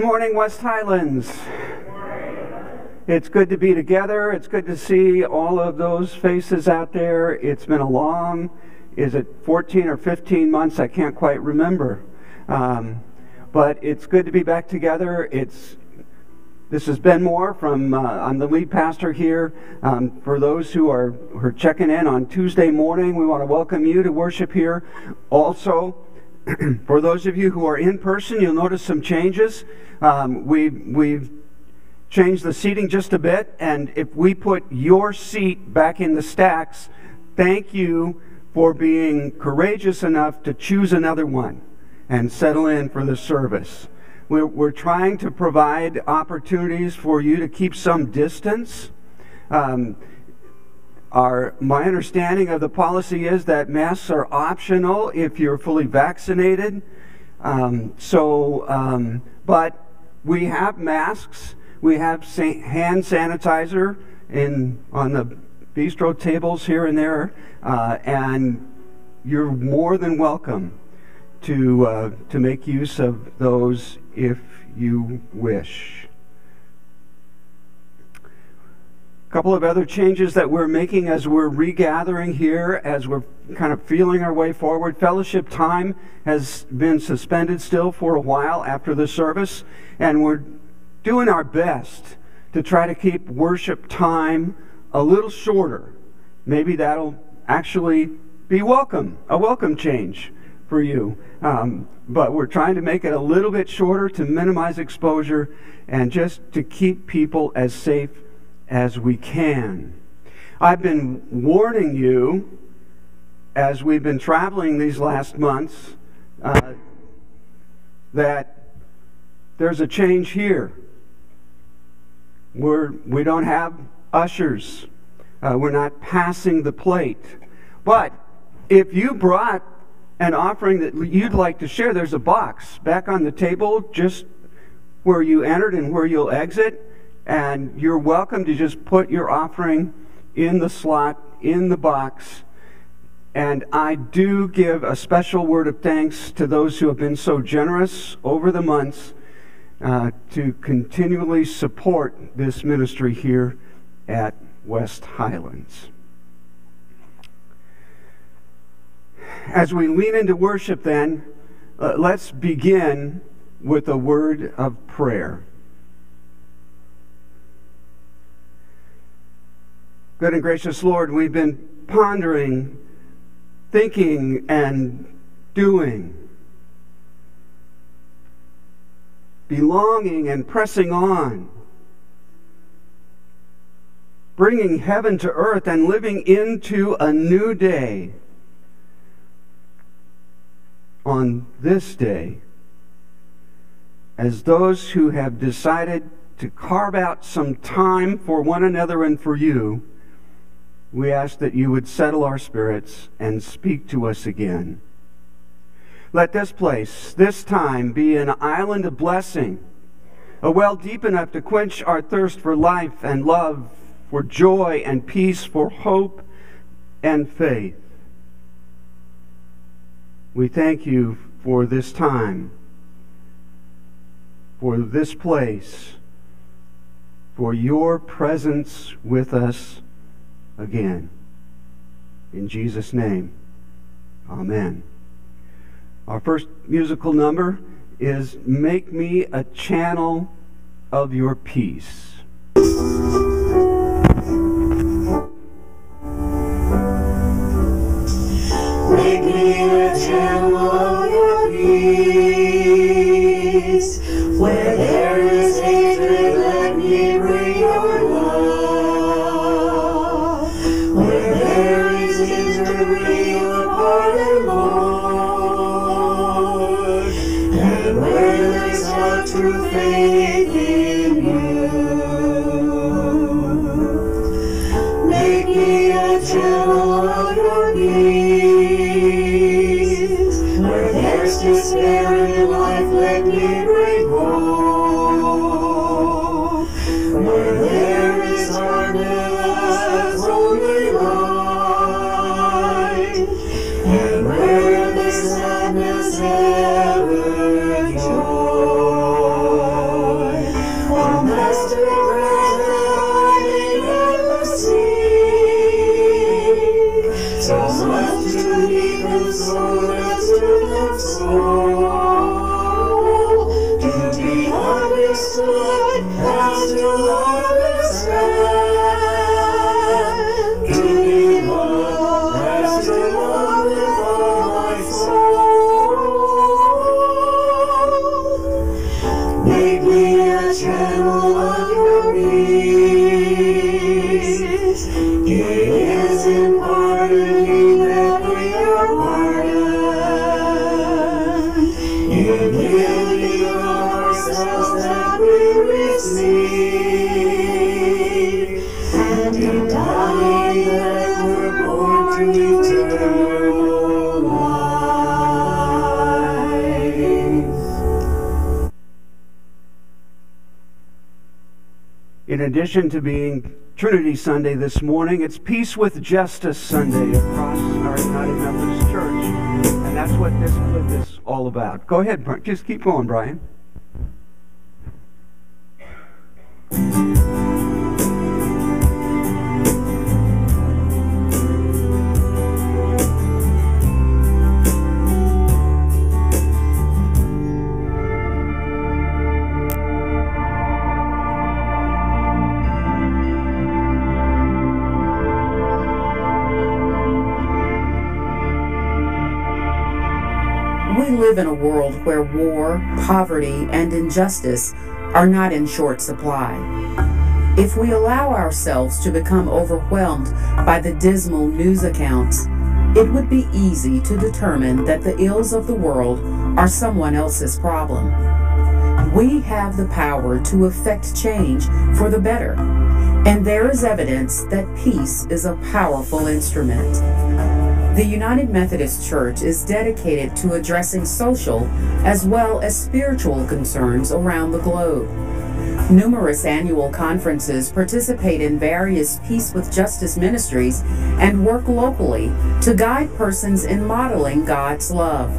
Good morning, West Highlands. It's good to be together. It's good to see all of those faces out there. It's been a long, is it 14 or 15 months? I can't quite remember. Um, but it's good to be back together. It's this is Ben Moore from, uh, I'm the lead pastor here. Um, for those who are, who are checking in on Tuesday morning, we want to welcome you to worship here. Also, for those of you who are in person, you'll notice some changes. Um, we, we've changed the seating just a bit, and if we put your seat back in the stacks, thank you for being courageous enough to choose another one and settle in for the service. We're, we're trying to provide opportunities for you to keep some distance. Um, our, my understanding of the policy is that masks are optional if you're fully vaccinated. Um, so, um, but we have masks. We have hand sanitizer in on the bistro tables here and there, uh, and you're more than welcome to uh, to make use of those if you wish. A couple of other changes that we're making as we're regathering here, as we're kind of feeling our way forward. Fellowship time has been suspended still for a while after the service, and we're doing our best to try to keep worship time a little shorter. Maybe that'll actually be welcome, a welcome change for you. Um, but we're trying to make it a little bit shorter to minimize exposure and just to keep people as safe as we can. I've been warning you as we've been traveling these last months uh, that there's a change here. We're, we don't have ushers. Uh, we're not passing the plate. But if you brought an offering that you'd like to share, there's a box back on the table just where you entered and where you'll exit. And you're welcome to just put your offering in the slot, in the box. And I do give a special word of thanks to those who have been so generous over the months uh, to continually support this ministry here at West Highlands. as we lean into worship, then, uh, let's begin with a word of prayer. Good and gracious Lord, we've been pondering, thinking, and doing, belonging and pressing on, bringing heaven to earth and living into a new day. On this day as those who have decided to carve out some time for one another and for you, we ask that you would settle our spirits and speak to us again. Let this place, this time, be an island of blessing, a well deep enough to quench our thirst for life and love, for joy and peace, for hope and faith. We thank you for this time, for this place, for your presence with us again. In Jesus' name, amen. Our first musical number is Make Me a Channel of Your Peace. Where addition to being Trinity Sunday this morning, it's Peace with Justice Sunday across our United Methodist Church. And that's what this clip is all about. Go ahead, just keep going, Brian. We live in a world where war, poverty, and injustice are not in short supply. If we allow ourselves to become overwhelmed by the dismal news accounts, it would be easy to determine that the ills of the world are someone else's problem. We have the power to effect change for the better, and there is evidence that peace is a powerful instrument. The United Methodist Church is dedicated to addressing social as well as spiritual concerns around the globe. Numerous annual conferences participate in various Peace with Justice ministries and work locally to guide persons in modeling God's love.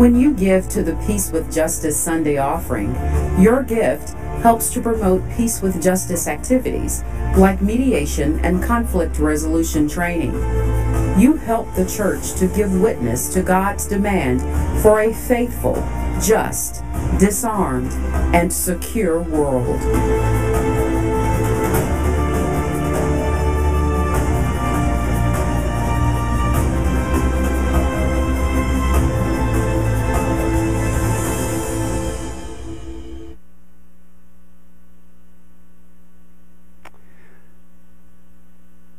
When you give to the Peace with Justice Sunday offering, your gift helps to promote Peace with Justice activities like mediation and conflict resolution training. You help the church to give witness to God's demand for a faithful, just, disarmed, and secure world.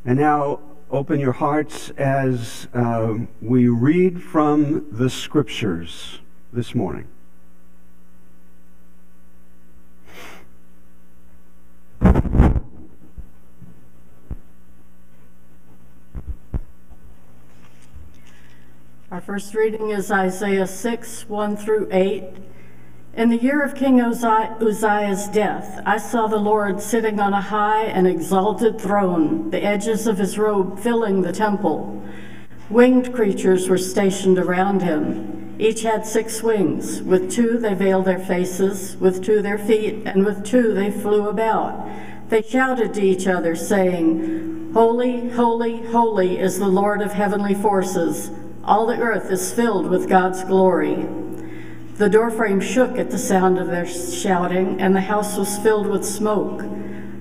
And now open your hearts as uh, we read from the scriptures this morning. Our first reading is Isaiah 6, 1 through 8. In the year of King Uzziah's death, I saw the Lord sitting on a high and exalted throne, the edges of his robe filling the temple. Winged creatures were stationed around him. Each had six wings. With two they veiled their faces, with two their feet, and with two they flew about. They shouted to each other, saying, Holy, holy, holy is the Lord of heavenly forces. All the earth is filled with God's glory. The doorframe shook at the sound of their shouting, and the house was filled with smoke.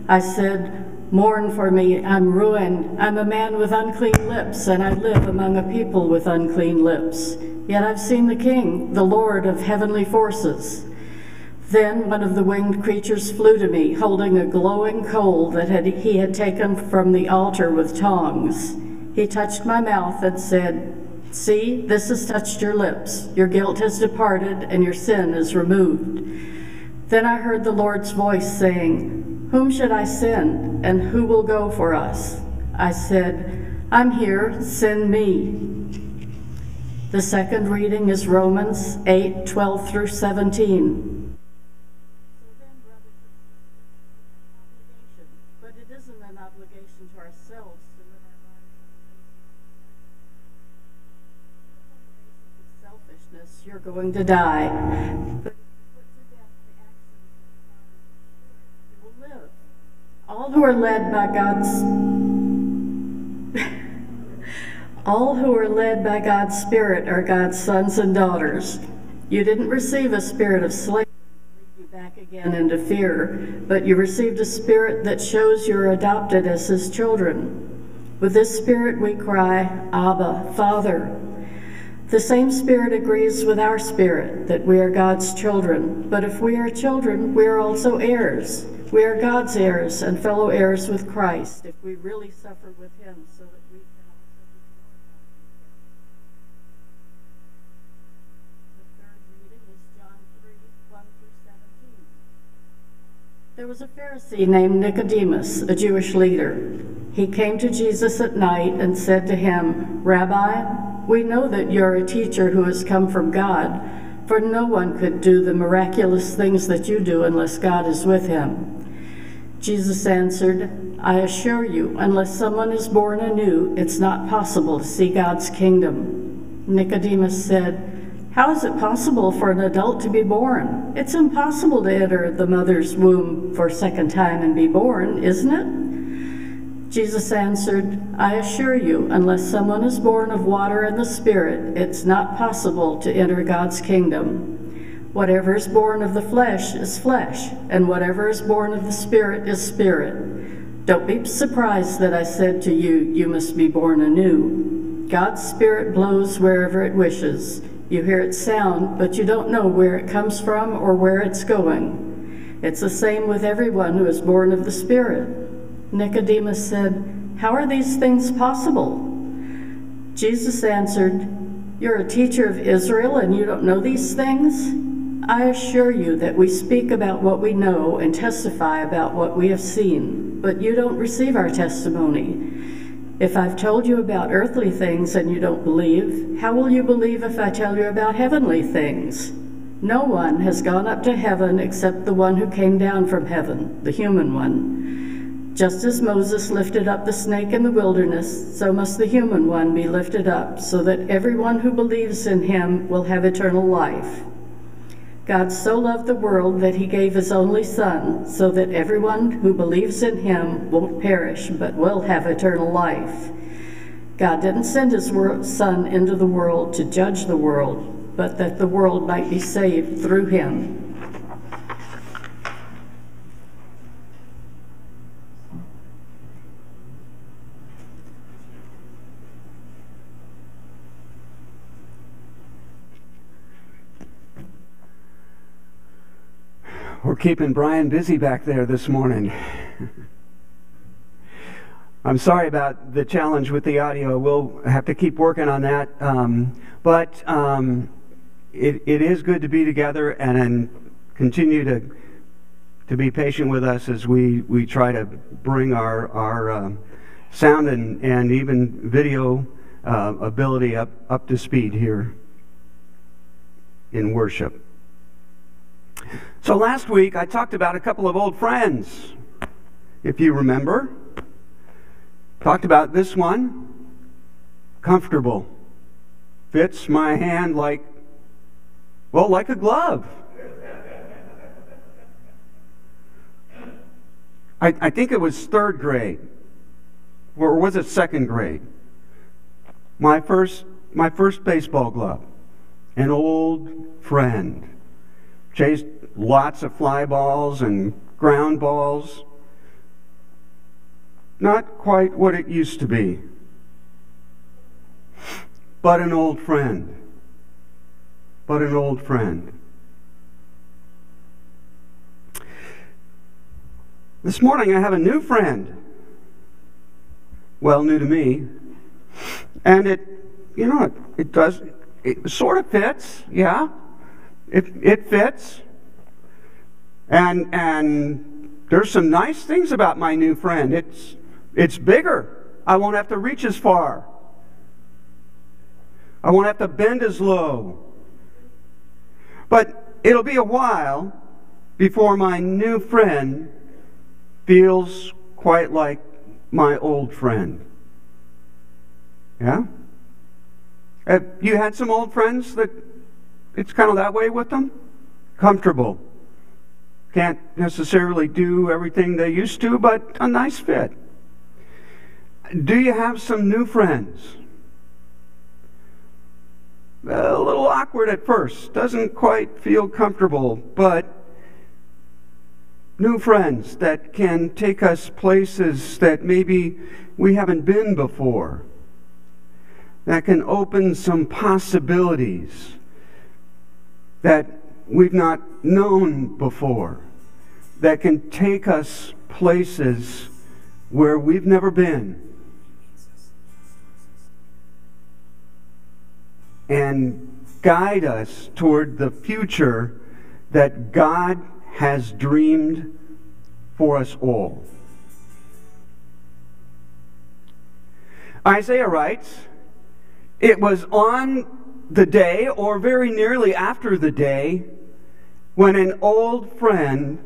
I said, Mourn for me, I'm ruined. I'm a man with unclean lips, and I live among a people with unclean lips. Yet I've seen the King, the Lord of heavenly forces. Then one of the winged creatures flew to me, holding a glowing coal that had, he had taken from the altar with tongs. He touched my mouth and said, See, this has touched your lips. Your guilt has departed, and your sin is removed. Then I heard the Lord's voice saying, Whom should I send, and who will go for us? I said, I'm here, send me. The second reading is Romans 8, 12 through 17. But it isn't an obligation to ourselves to live our lives on the basis of selfishness. You're going to die. But will All who are led by God's All who are led by God's Spirit are God's sons and daughters. You didn't receive a spirit of slavery you back again into fear, but you received a spirit that shows you're adopted as his children. With this spirit we cry, Abba, Father. The same spirit agrees with our spirit that we are God's children. But if we are children, we are also heirs. We are God's heirs and fellow heirs with Christ if we really suffer with him so that we can also be glorified with him. The third reading is John 3 1 through 17. There was a Pharisee named Nicodemus, a Jewish leader. He came to Jesus at night and said to him, Rabbi, we know that you're a teacher who has come from God, for no one could do the miraculous things that you do unless God is with him. Jesus answered, I assure you, unless someone is born anew, it's not possible to see God's kingdom. Nicodemus said, How is it possible for an adult to be born? It's impossible to enter the mother's womb for a second time and be born, isn't it? Jesus answered, I assure you, unless someone is born of water and the Spirit, it's not possible to enter God's kingdom. Whatever is born of the flesh is flesh, and whatever is born of the Spirit is spirit. Don't be surprised that I said to you, You must be born anew. God's Spirit blows wherever it wishes. You hear its sound, but you don't know where it comes from or where it's going. It's the same with everyone who is born of the Spirit. Nicodemus said, How are these things possible? Jesus answered, You're a teacher of Israel and you don't know these things? I assure you that we speak about what we know and testify about what we have seen, but you don't receive our testimony. If I've told you about earthly things and you don't believe, how will you believe if I tell you about heavenly things? No one has gone up to heaven except the one who came down from heaven, the human one. Just as Moses lifted up the snake in the wilderness, so must the human one be lifted up, so that everyone who believes in him will have eternal life. God so loved the world that he gave his only Son, so that everyone who believes in him won't perish, but will have eternal life. God didn't send his Son into the world to judge the world, but that the world might be saved through him. We're keeping Brian busy back there this morning. I'm sorry about the challenge with the audio. We'll have to keep working on that. Um, but um, it, it is good to be together and, and continue to to be patient with us as we, we try to bring our, our uh, sound and, and even video uh, ability up, up to speed here in worship. So last week I talked about a couple of old friends, if you remember. Talked about this one, comfortable. Fits my hand like, well, like a glove. I, I think it was third grade, or was it second grade? My first, my first baseball glove. An old friend. Chased lots of fly balls and ground balls. Not quite what it used to be, but an old friend. But an old friend. This morning I have a new friend. Well, new to me. And it, you know, it, it does, it sort of fits, yeah. It, it fits. And, and there's some nice things about my new friend. It's, it's bigger. I won't have to reach as far. I won't have to bend as low. But it'll be a while before my new friend feels quite like my old friend. Yeah? Have you had some old friends that it's kind of that way with them? Comfortable Can't necessarily do everything they used to, but a nice fit. Do you have some new friends? A little awkward at first, doesn't quite feel comfortable, but new friends that can take us places that maybe we haven't been before, that can open some possibilities that we've not known before, that can take us places where we've never been. And guide us toward the future that God has dreamed for us all. Isaiah writes, It was on the day, or very nearly after the day, when an old friend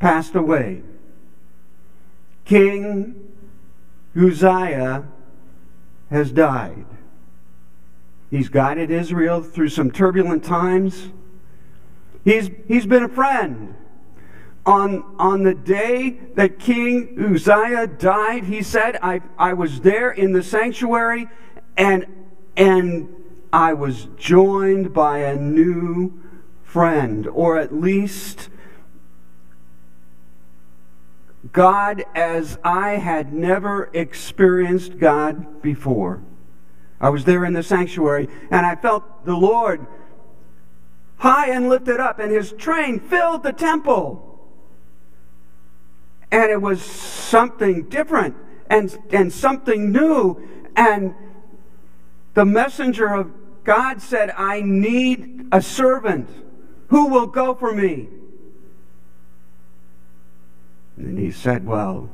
passed away. King Uzziah has died. He's guided Israel through some turbulent times. He's, he's been a friend. On, on the day that King Uzziah died, he said, I, I was there in the sanctuary and, and I was joined by a new friend, or at least God as I had never experienced God before. I was there in the sanctuary and I felt the Lord high and lifted up, and his train filled the temple. And it was something different and, and something new. And the messenger of God said, I need a servant. Who will go for me? And he said, Well,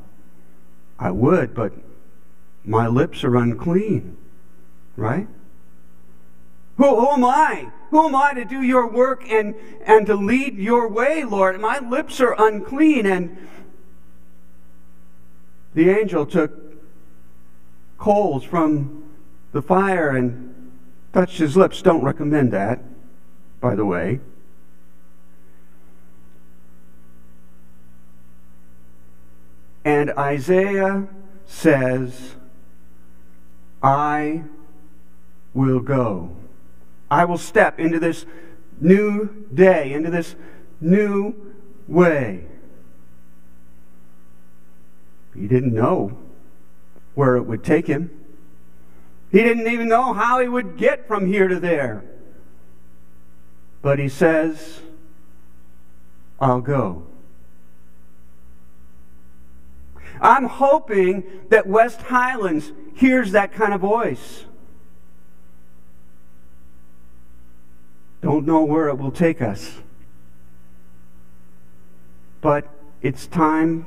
I would, but my lips are unclean. Right? Who, who, am I? Who am I to do your work and, and to lead your way, Lord? My lips are unclean. And the angel took coals from the fire and touched his lips. Don't recommend that, by the way. And Isaiah says, I will go. I will step into this new day, into this new way. He didn't know where it would take him. He didn't even know how he would get from here to there. But he says, I'll go. I'm hoping that West Highlands hears that kind of voice. Don't know where it will take us. But it's time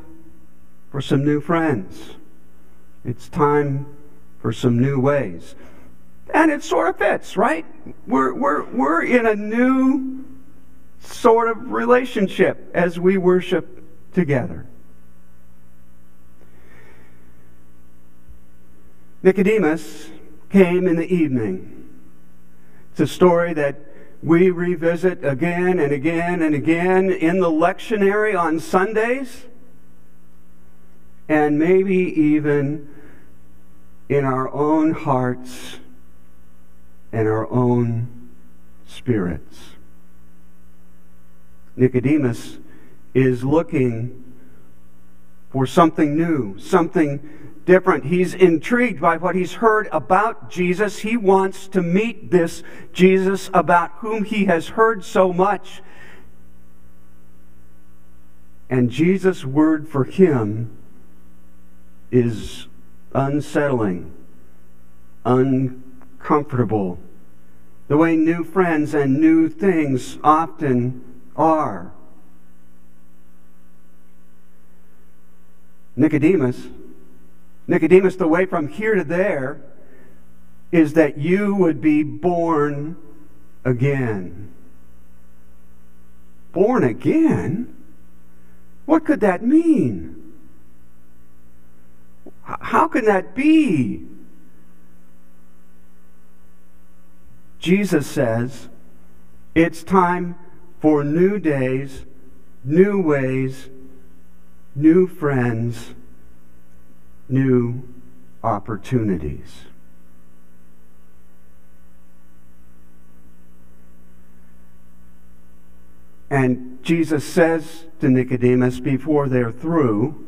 for some new friends. It's time for some new ways. And it sort of fits, right? We're, we're, we're in a new sort of relationship as we worship together. Nicodemus came in the evening. It's a story that we revisit again and again and again in the lectionary on Sundays, and maybe even in our own hearts and our own spirits. Nicodemus is looking for something new, something different. He's intrigued by what he's heard about Jesus. He wants to meet this Jesus about whom he has heard so much. And Jesus' word for him is unsettling, uncomfortable, the way new friends and new things often are. Nicodemus Nicodemus, the way from here to there is that you would be born again. Born again? What could that mean? How can that be? Jesus says it's time for new days new ways, new friends, new opportunities. And Jesus says to Nicodemus before they're through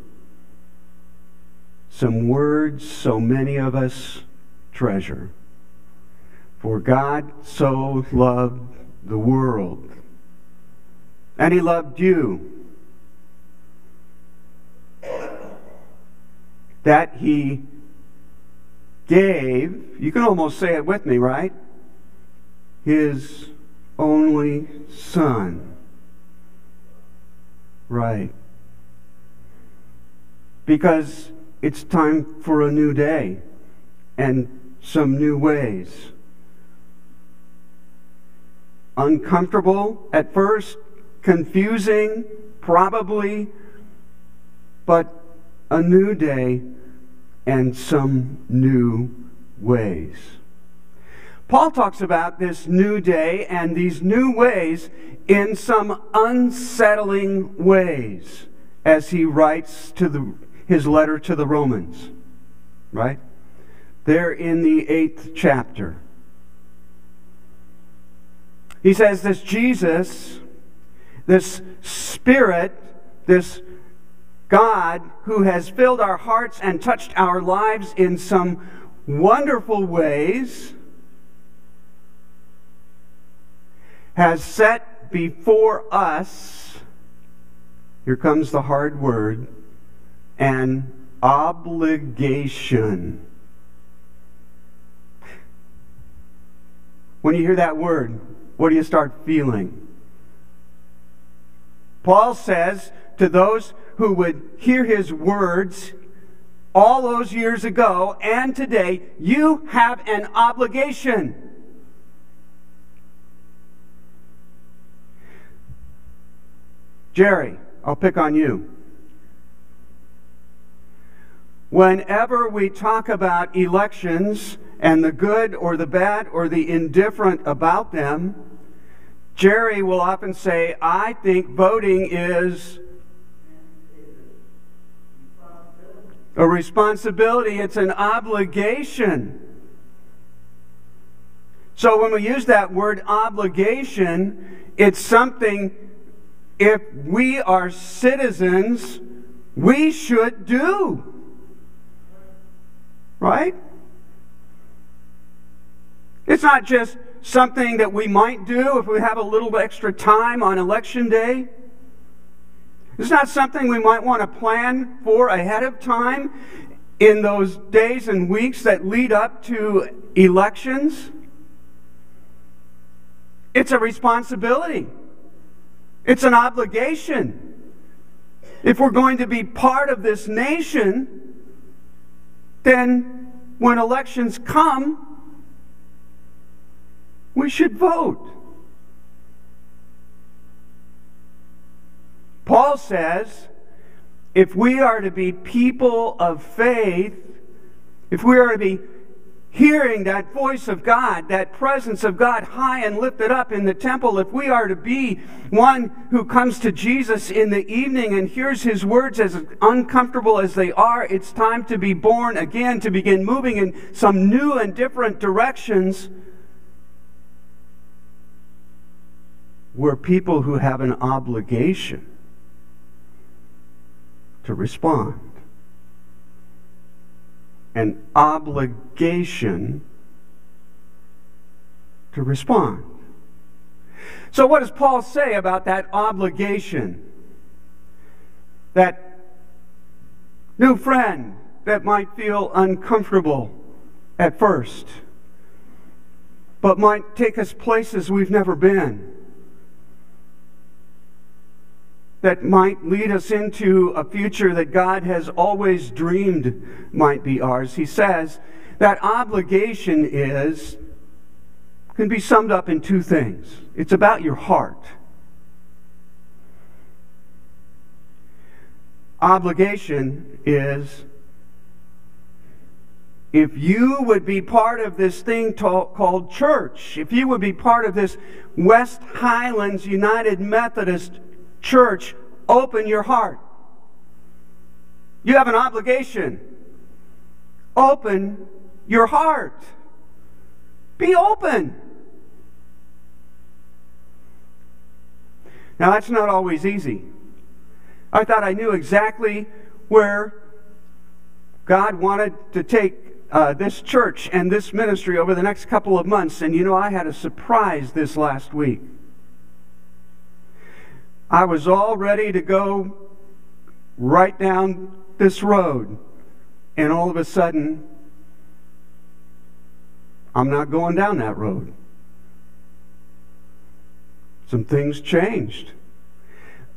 some words so many of us treasure. For God so loved the world, and He loved you, that He gave, you can almost say it with me, right? His only Son. Right. Because it's time for a new day and some new ways. Uncomfortable at first, confusing, probably, but a new day and some new ways. Paul talks about this new day and these new ways in some unsettling ways as he writes to the, his letter to the Romans. Right? There in the eighth chapter. He says, This Jesus, this Spirit, this God who has filled our hearts and touched our lives in some wonderful ways has set before us, here comes the hard word, an obligation. When you hear that word, what do you start feeling? Paul says to those who would hear his words all those years ago and today, you have an obligation. Jerry, I'll pick on you. Whenever we talk about elections and the good or the bad or the indifferent about them, Jerry will often say, I think voting is a responsibility, it's an obligation. So when we use that word obligation, it's something if we are citizens, we should do. Right? It's not just something that we might do if we have a little extra time on election day. It's not something we might want to plan for ahead of time in those days and weeks that lead up to elections. It's a responsibility. It's an obligation. If we're going to be part of this nation, then when elections come, we should vote. Paul says if we are to be people of faith, if we are to be hearing that voice of God, that presence of God high and lifted up in the temple, if we are to be one who comes to Jesus in the evening and hears his words as uncomfortable as they are, it's time to be born again, to begin moving in some new and different directions. We're people who have an obligation to respond an obligation to respond. So, what does Paul say about that obligation? That new friend that might feel uncomfortable at first, but might take us places we've never been that might lead us into a future that God has always dreamed might be ours. He says that obligation is can be summed up in two things. It's about your heart. Obligation is if you would be part of this thing called church, if you would be part of this West Highlands United Methodist church Open your heart. You have an obligation. Open your heart. Be open. Now, that's not always easy. I thought I knew exactly where God wanted to take uh, this church and this ministry over the next couple of months. And you know, I had a surprise this last week. I was all ready to go right down this road. And all of a sudden, I'm not going down that road. Some things changed.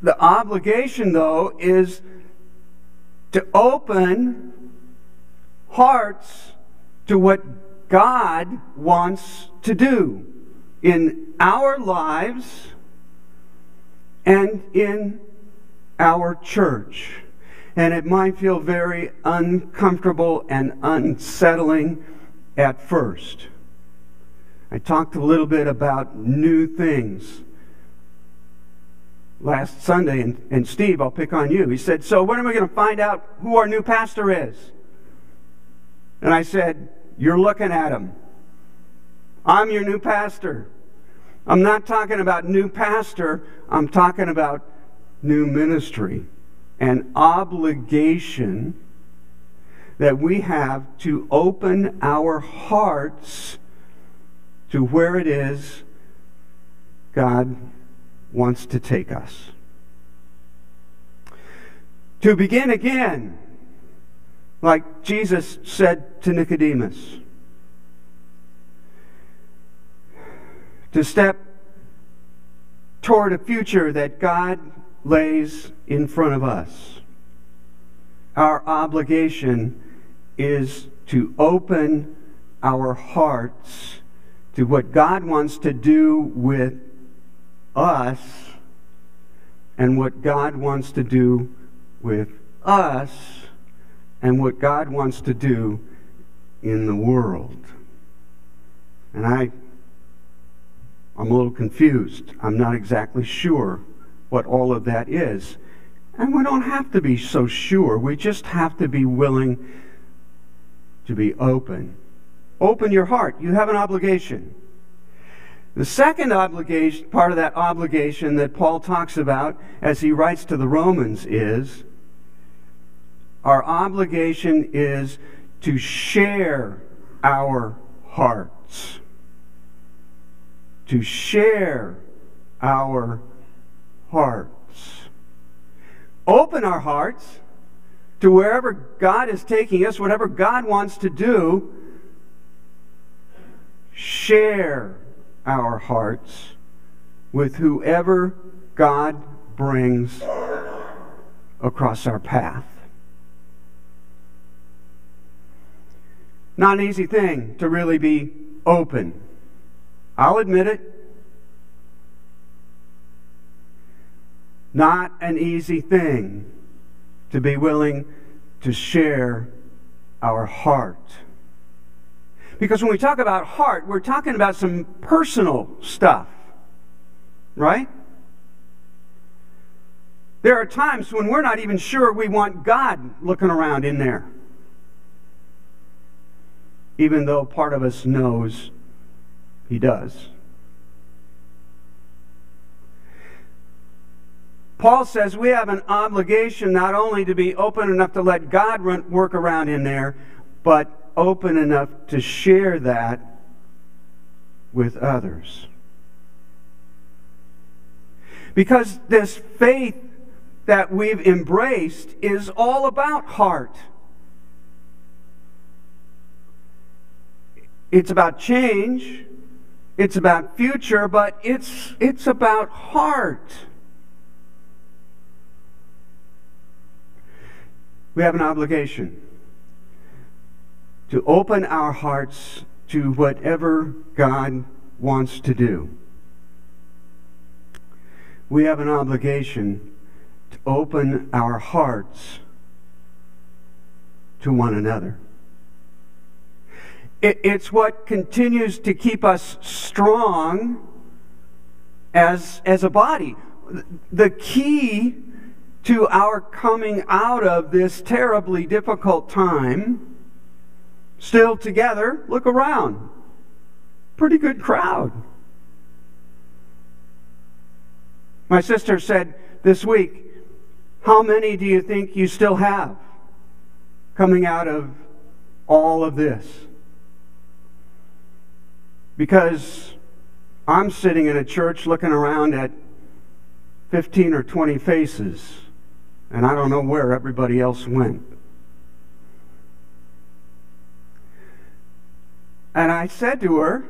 The obligation, though, is to open hearts to what God wants to do in our lives and in our church. And it might feel very uncomfortable and unsettling at first. I talked a little bit about new things last Sunday, and, and Steve, I'll pick on you. He said, So when are we going to find out who our new pastor is? And I said, You're looking at him. I'm your new pastor. I'm not talking about new pastor, I'm talking about new ministry and obligation that we have to open our hearts to where it is God wants to take us. To begin again, like Jesus said to Nicodemus. To step toward a future that God lays in front of us. Our obligation is to open our hearts to what God wants to do with us and what God wants to do with us and what God wants to do in the world. And I I'm a little confused. I'm not exactly sure what all of that is. And we don't have to be so sure. We just have to be willing to be open. Open your heart. You have an obligation. The second obligation, part of that obligation that Paul talks about as he writes to the Romans is our obligation is to share our hearts. To share our hearts. Open our hearts to wherever God is taking us, whatever God wants to do. Share our hearts with whoever God brings across our path. Not an easy thing to really be open. I'll admit it. Not an easy thing to be willing to share our heart. Because when we talk about heart, we're talking about some personal stuff, right? There are times when we're not even sure we want God looking around in there even though part of us knows he does. Paul says we have an obligation not only to be open enough to let God work around in there, but open enough to share that with others. Because this faith that we've embraced is all about heart. It's about change. It's about future, but it's, it's about heart. We have an obligation to open our hearts to whatever God wants to do. We have an obligation to open our hearts to one another. It, it's what continues to keep us strong as, as a body. The key to our coming out of this terribly difficult time still together. Look around. Pretty good crowd. My sister said this week, How many do you think you still have coming out of all of this? Because I'm sitting in a church looking around at 15 or 20 faces, and I don't know where everybody else went. And I said to her,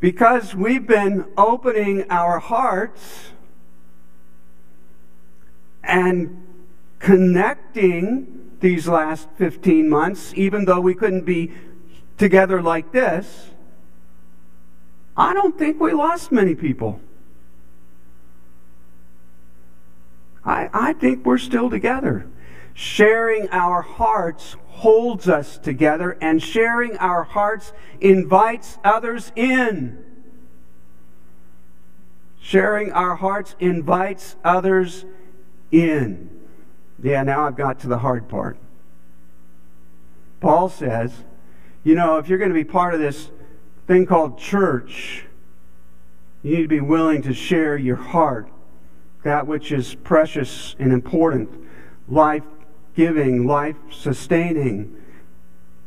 because we've been opening our hearts and connecting these last 15 months, even though we couldn't be together like this, I don't think we lost many people. I, I think we're still together. Sharing our hearts holds us together, and sharing our hearts invites others in. Sharing our hearts invites others in. Yeah, now I've got to the hard part. Paul says, you know, if you're going to be part of this thing called church, you need to be willing to share your heart, that which is precious and important, life giving, life sustaining,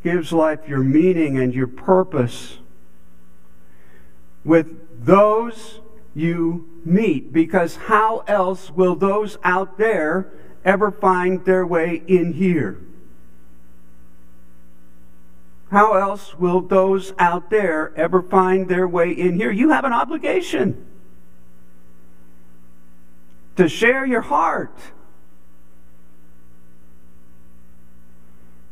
gives life your meaning and your purpose with those you meet. Because how else will those out there ever find their way in here? How else will those out there ever find their way in here? You have an obligation to share your heart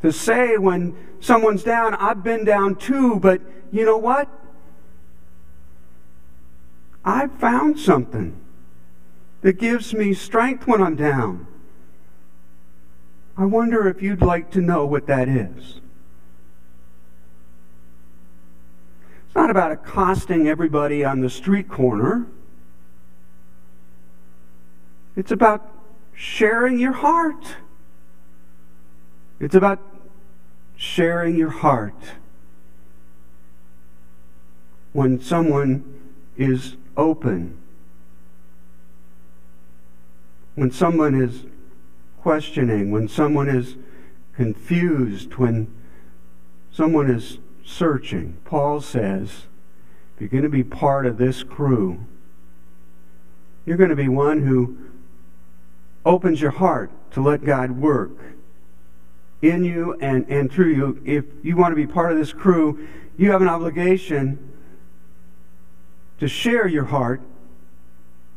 to say when someone's down, I've been down too, but you know what? I've found something that gives me strength when I'm down. I wonder if you'd like to know what that is. It's not about accosting everybody on the street corner. It's about sharing your heart. It's about sharing your heart when someone is open, when someone is questioning, when someone is confused, when someone is searching. Paul says, if you're going to be part of this crew, you're going to be one who opens your heart to let God work in you and, and through you. If you want to be part of this crew, you have an obligation to share your heart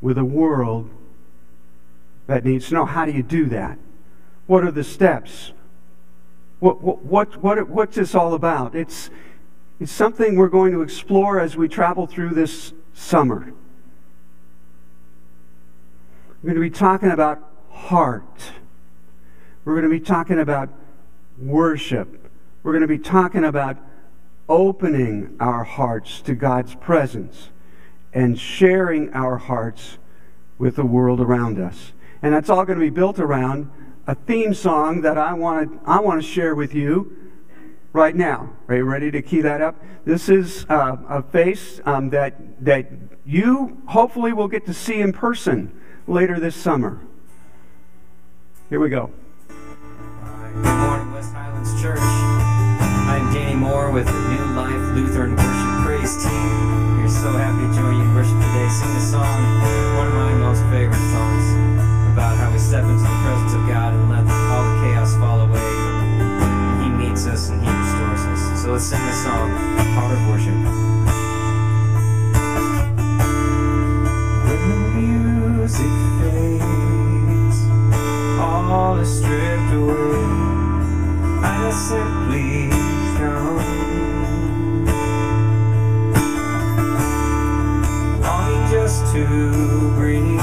with a world that needs to know how do you do that? What are the steps? What, what, what, what, what's this all about? It's, it's something we're going to explore as we travel through this summer. We're going to be talking about heart. We're going to be talking about worship. We're going to be talking about opening our hearts to God's presence and sharing our hearts with the world around us. And that's all going to be built around a theme song that I want to, I want to share with you right now. Are you ready to key that up? This is uh, a face um, that, that you hopefully will get to see in person later this summer. Here we go. Good morning, West Highlands Church. I'm Danny Moore with the New Life Lutheran Worship Praise Team. We're so happy to join you in worship today. Sing the song, one of my most favorite songs, about how we step into the presence of God and let all the chaos fall away. He meets us and He restores us. So let's sing this song, Heart of Worship. When the music fades, all is stripped away. I simply come, longing just to bring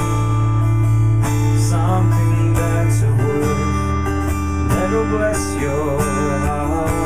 something that's a worth that'll bless your heart.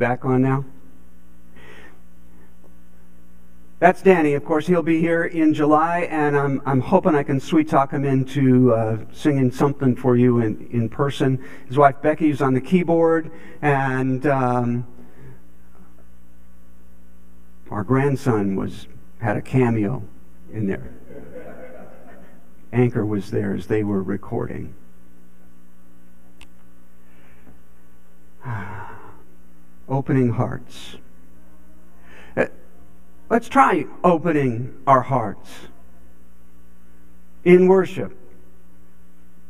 Back on now? That's Danny. Of course, he'll be here in July, and I'm, I'm hoping I can sweet talk him into uh, singing something for you in, in person. His wife Becky is on the keyboard, and um, our grandson was had a cameo in there. Anchor was there as they were recording. Opening hearts. Uh, Let's try opening our hearts in worship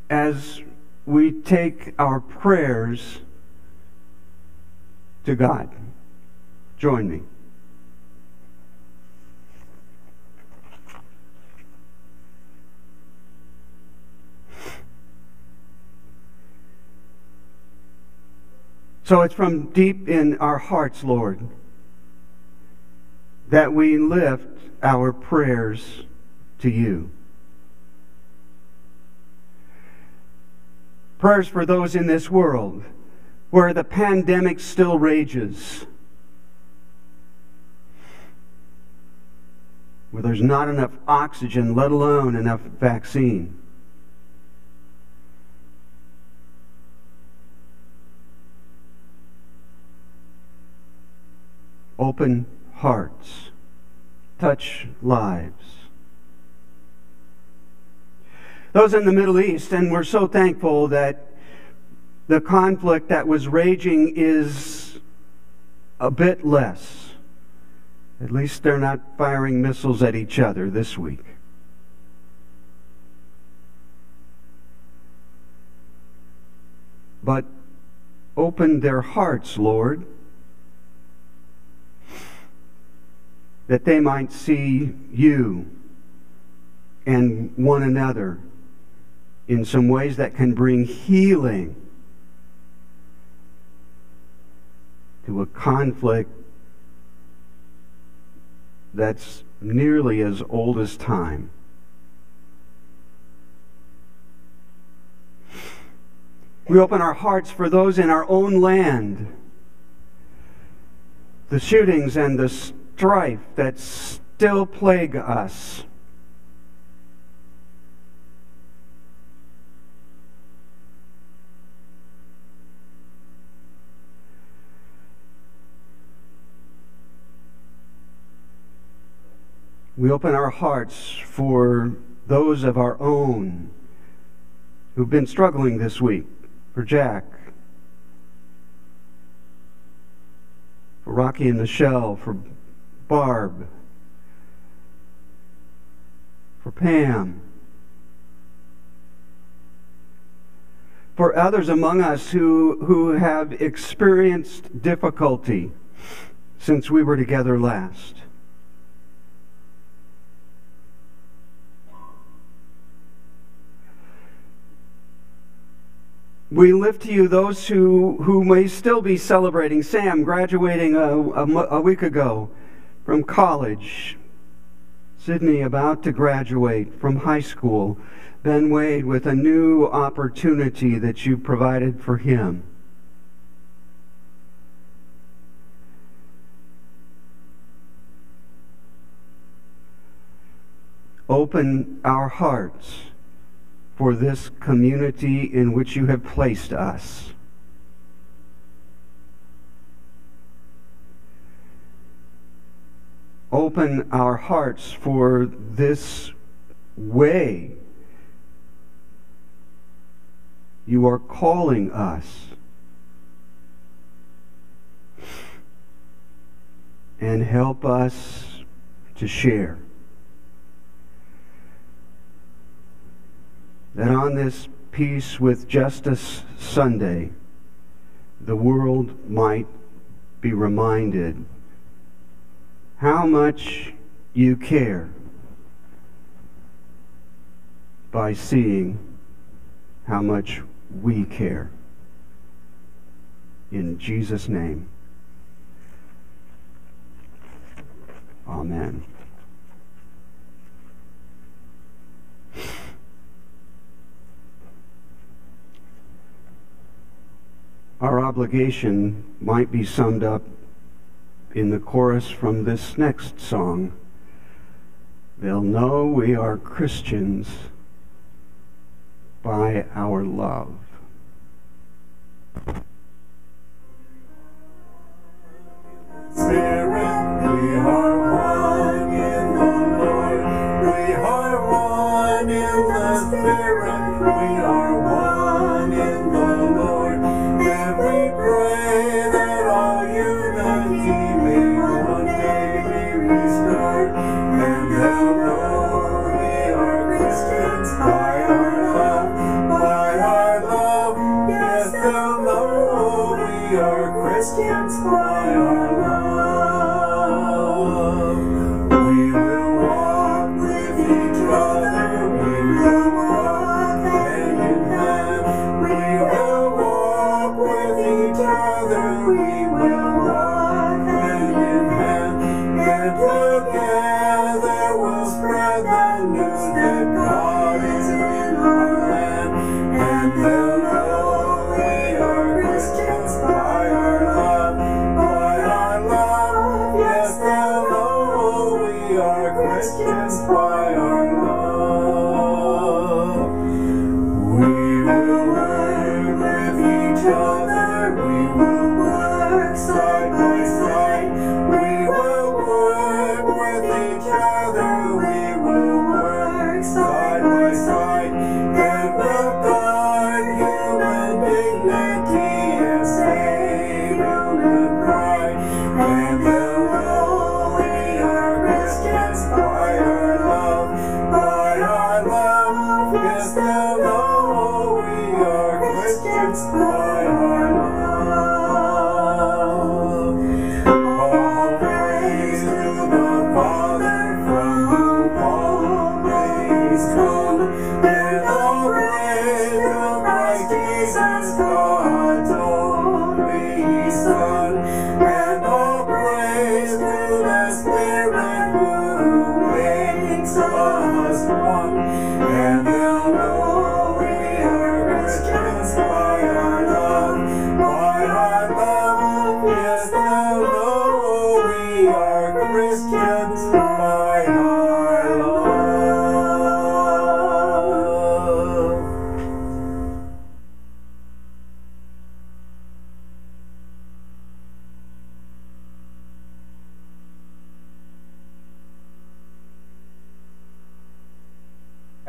as we take our prayers to God. Join me. So it's from deep in our hearts, Lord, that we lift our prayers to you. Prayers for those in this world where the pandemic still rages, where there's not enough oxygen, let alone enough vaccine. Open hearts, touch lives. Those in the Middle East, and we're so thankful that the conflict that was raging is a bit less. At least they're not firing missiles at each other this week. But open their hearts, Lord, that they might see you and one another in some ways that can bring healing to a conflict that's nearly as old as time. We open our hearts for those in our own land. The shootings and the strife that still plague us. We open our hearts for those of our own who've been struggling this week. For Jack, for Rocky and Michelle, for Barb, for Pam, for others among us who, who have experienced difficulty since we were together last. We lift to you those who, who may still be celebrating. Sam graduating a, a, a week ago from college. Sydney about to graduate from high school. Ben Wade with a new opportunity that you provided for him. Open our hearts for this community in which you have placed us. Open our hearts for this way you are calling us. And help us to share. that on this Peace with Justice Sunday, the world might be reminded how much you care by seeing how much we care. In Jesus' name, Amen. Our obligation might be summed up in the chorus from this next song. They'll know we are Christians by our love.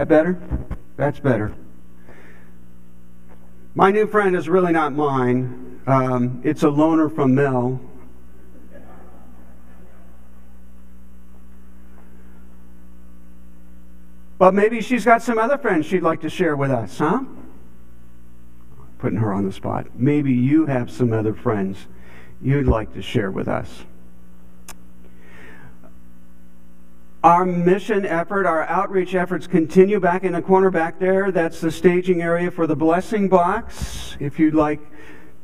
That better? That's better. My new friend is really not mine. Um, it's a loaner from Mel. But maybe she's got some other friends she'd like to share with us, huh? Putting her on the spot. Maybe you have some other friends you'd like to share with us. Our mission effort, our outreach efforts continue back in the corner back there. That's the staging area for the blessing box. If you'd like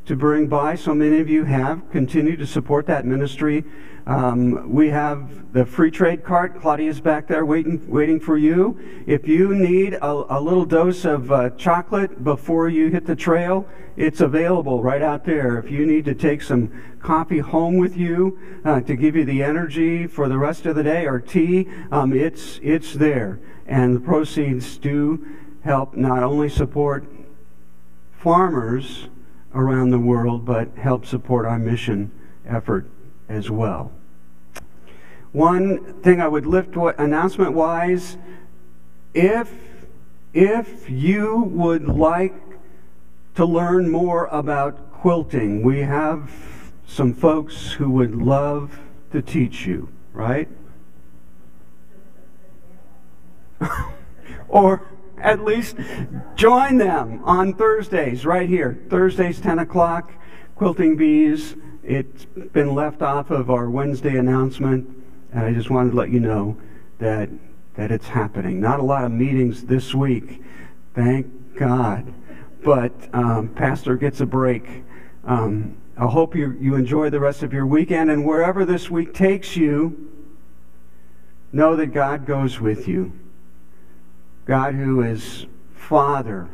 to bring by, so many of you have, continued to support that ministry. Um, we have the free trade cart. Claudia's back there waiting, waiting for you. If you need a, a little dose of uh, chocolate before you hit the trail, it's available right out there. If you need to take some coffee home with you uh, to give you the energy for the rest of the day or tea, um, it's it's there. And the proceeds do help not only support farmers around the world, but help support our mission effort as well. One thing I would lift announcement wise, if if you would like to learn more about quilting, we have some folks who would love to teach you, right? or at least join them on Thursdays, right here. Thursdays, 10 o'clock, Quilting Bees. It's been left off of our Wednesday announcement, and I just wanted to let you know that, that it's happening. Not a lot of meetings this week, thank God. But um, Pastor gets a break. Um, I hope you, you enjoy the rest of your weekend, and wherever this week takes you, know that God goes with you. God, who is Father,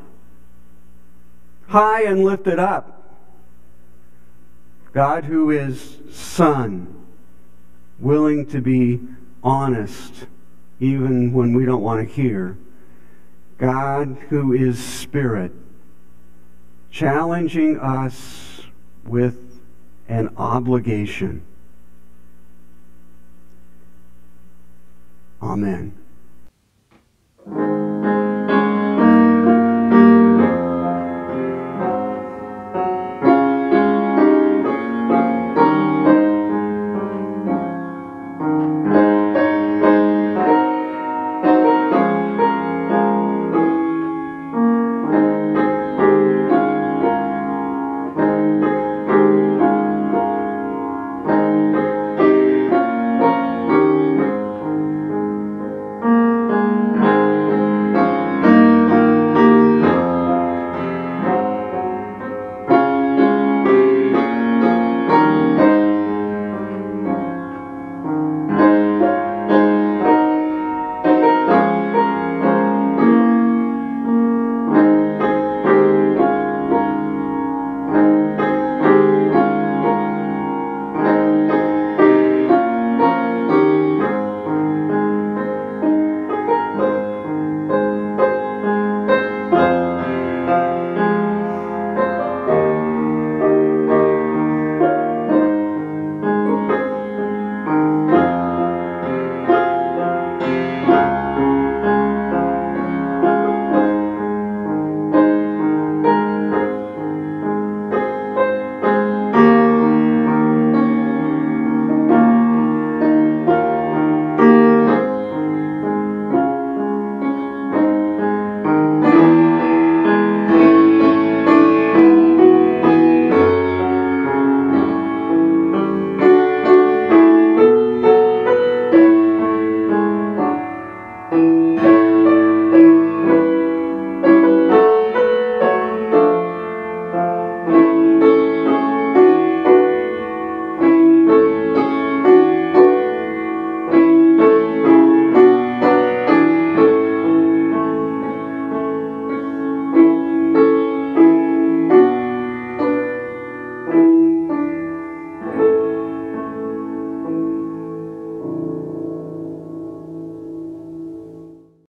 high and lifted up. God, who is Son, willing to be honest even when we don't want to hear. God, who is Spirit, challenging us with an obligation. Amen. Thank you.